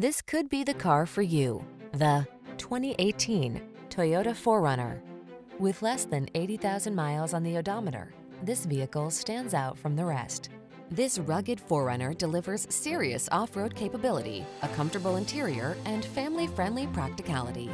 This could be the car for you. The 2018 Toyota 4Runner. With less than 80,000 miles on the odometer, this vehicle stands out from the rest. This rugged 4Runner delivers serious off-road capability, a comfortable interior, and family-friendly practicality.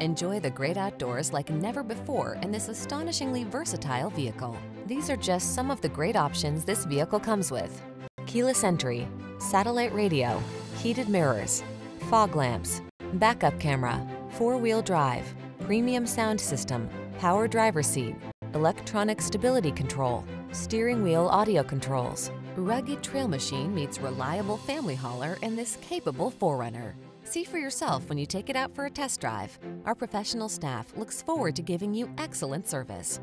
Enjoy the great outdoors like never before in this astonishingly versatile vehicle. These are just some of the great options this vehicle comes with. Keyless entry, satellite radio, heated mirrors, fog lamps, backup camera, four-wheel drive, premium sound system, power driver seat, electronic stability control, steering wheel audio controls. Rugged Trail Machine meets reliable family hauler in this capable 4Runner. See for yourself when you take it out for a test drive. Our professional staff looks forward to giving you excellent service.